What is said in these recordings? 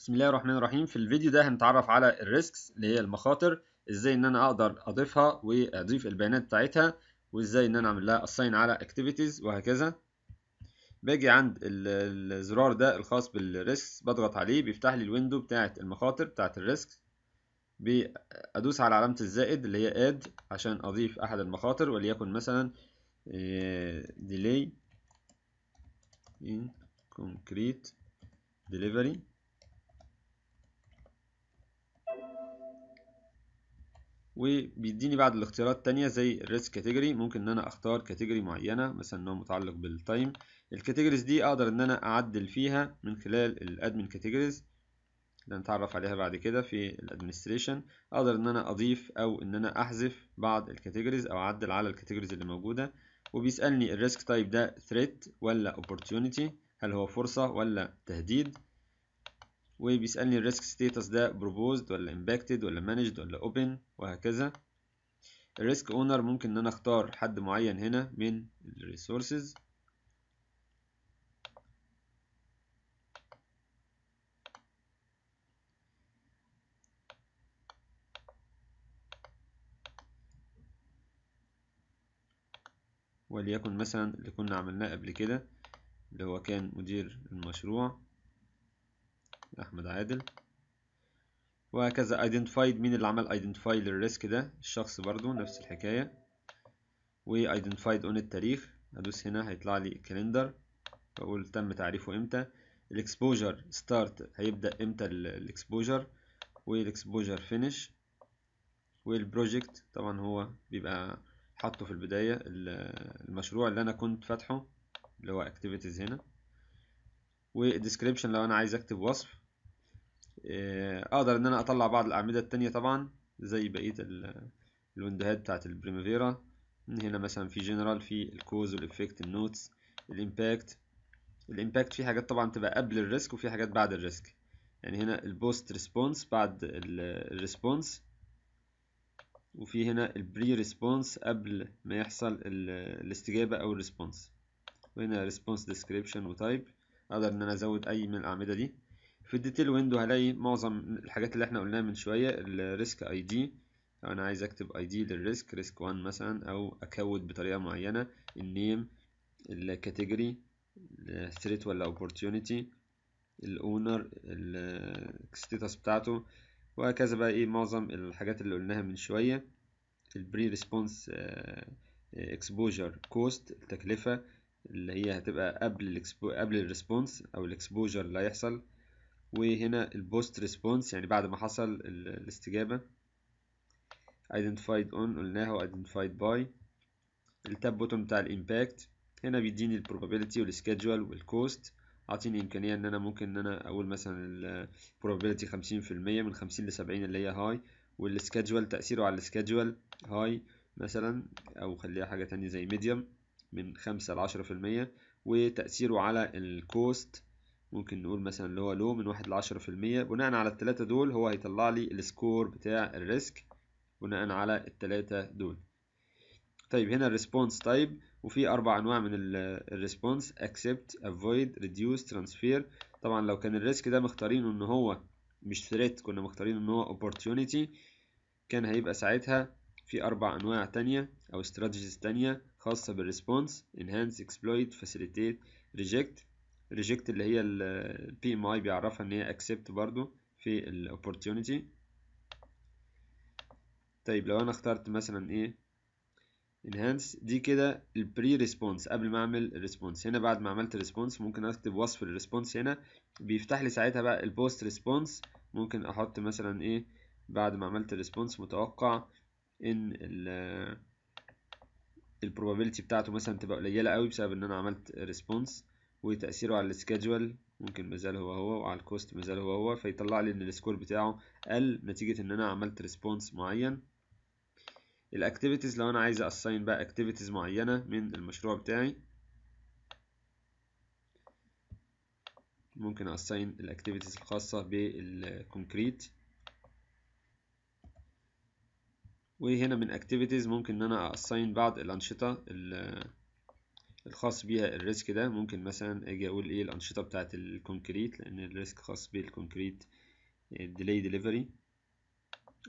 بسم الله الرحمن الرحيم. في الفيديو ده هنتعرف على ال risks اللي هي المخاطر إزاي إن أنا أقدر أضيفها وأضيف البيانات بتاعتها وإزاي إن أنا أعمل لها assign على activities وهكذا. باجي عند الزرار ده الخاص بال risks بضغط عليه بيفتح لي ال window بتاعت المخاطر بتاعت ال risks. ادوس على علامة الزائد اللي هي add عشان أضيف أحد المخاطر وليكن مثلا delay in concrete delivery. وبيديني بعض الاختيارات التانية زي ال risk category. ممكن إن أنا أختار category معينة مثلا انه متعلق بال time ال categories دي أقدر إن أنا أعدل فيها من خلال ال admin categories اللي هنتعرف عليها بعد كده في ال administration أقدر إن أنا أضيف أو إن أنا أحذف بعض ال categories أو أعدل على ال categories اللي موجودة. وبيسألني ال risk type ده threat ولا opportunity هل هو فرصة ولا تهديد؟ وبيسألني ال risk status ده proposed ولا impacted ولا managed ولا open وهكذا. ال risk owner ممكن إن أنا أختار حد معين هنا من ال resources وليكن مثلا اللي كنا عملناه قبل كده اللي هو كان مدير المشروع. أحمد عادل. وهكذا identified مين اللي عمل identify لل risk ده؟ الشخص برضو نفس الحكاية. و on التاريخ. أدوس هنا هيطلع لي ال calendar بقول تم تعريفه إمتى؟ ال exposure start هيبدأ إمتى ال exposure وال exposure finish وال project طبعا هو بيبقى حاطه في البداية. المشروع اللي أنا كنت فاتحه اللي هو activities هنا. وال description لو أنا عايز أكتب وصف. أقدر إن أنا أطلع بعض الأعمدة التانية طبعا زي بقية ال windowهات بتاعه البريمافيرا. هنا مثلا في جنرال في الكوز والإفكت النوتس الإمباكت. الإمباكت في حاجات طبعا تبقى قبل ال risk وفي حاجات بعد ال risk. يعني هنا ال post response بعد ال response وفي هنا ال pre response قبل ما يحصل الاستجابة أو ال response وهنا response description و type أقدر إن أنا أزود أي من الأعمدة دي. في ال detail window هلاقي معظم الحاجات اللي إحنا قلناها من شوية ال risk ID لو أنا عايز أكتب ID لل risk risk 1 مثلا أو أكود بطريقة معينة ال name ال category ال threat ولا opportunity ال owner ال status بتاعته وهكذا بقى إيه معظم الحاجات اللي قلناها من شوية. ال pre response exposure cost التكلفة اللي هي هتبقى قبل قبل ال response أو ال exposure اللي هيحصل. وهنا ال post response يعني بعد ما حصل الاستجابة. identified on قلناها identified by. ال tab button بتاع ال impact هنا بيديني ال probability وال schedule وال cost عاطيني إمكانية إن أنا ممكن إن أنا أقول مثلا ال probability خمسين في المية من خمسين لسبعين اللي هي high وال schedule تأثيره على ال schedule high مثلا أو خليها حاجة تانية زي medium من خمسة لعشرة في المية وتأثيره على ال cost ممكن نقول مثلا اللي هو لو من واحد لعشرة في المية. بناء على التلاتة دول هو هيطلع لي ال score بتاع ال risk بناء على التلاتة دول. طيب هنا ال response type وفي أربع أنواع من ال response accept avoid reduce transfer. طبعا لو كان ال risk ده مختارينه إن هو مش threat كنا مختارين إن هو opportunity كان هيبقى ساعتها في أربع أنواع تانية أو strategies تانية خاصة بال response enhance exploit facilitate reject. Reject اللي هي ال PMI بيعرفها إن هي accept برضو في ال opportunity. طيب لو أنا اخترت مثلا إيه؟ enhance. دي كده ال pre response قبل ما أعمل response. هنا بعد ما عملت response ممكن أكتب وصف ال response هنا. بيفتح لي ساعتها بقى ال post response. ممكن أحط مثلا إيه؟ بعد ما عملت ال response متوقع. إن ال ال probability بتاعته مثلا تبقى قليلة قوي بسبب إن أنا عملت response وتأثيره على ال schedule ممكن مازال هو هو وعلى ال cost مازال هو هو فيطلع لي إن ال score بتاعه قل نتيجة إن أنا عملت response معين. ال activities لو أنا عايز assign بقى activities معينة من المشروع بتاعي ممكن assign ال activities الخاصة بال concrete وهنا من activities ممكن إن أنا assign بعض الأنشطة الخاص بيها ال risk ده. ممكن مثلا أجي أقول إيه الأنشطة بتاعه ال concrete لأن ال risk خاص بال concrete daily delivery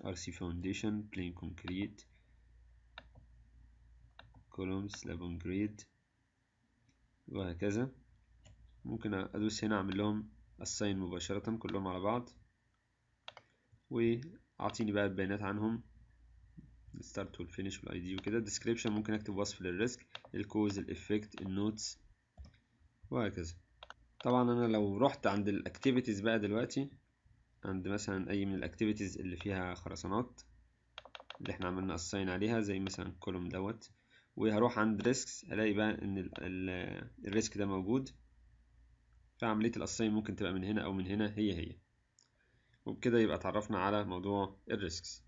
RC foundation plain concrete slab on grade وهكذا. ممكن أدوس هنا أعمل لهم assign مباشرة كلهم على بعض وأعطيني بقى البيانات عنهم. ال start وال finish وال ID وكده. description ممكن أكتب وصف للريسك الكوز الافكت النوتس وهكذا. طبعا أنا لو رحت عند ال activities بقى دلوقتي عند مثلا أي من ال activities اللي فيها خرسانات اللي إحنا عملنا assign عليها زي مثلا ال column دوت وهروح عند risks هلاقي بقى إن ال risk ده موجود. فعملية ال assign ممكن تبقى من هنا أو من هنا هي هي. وبكده يبقى اتعرفنا على موضوع ال risks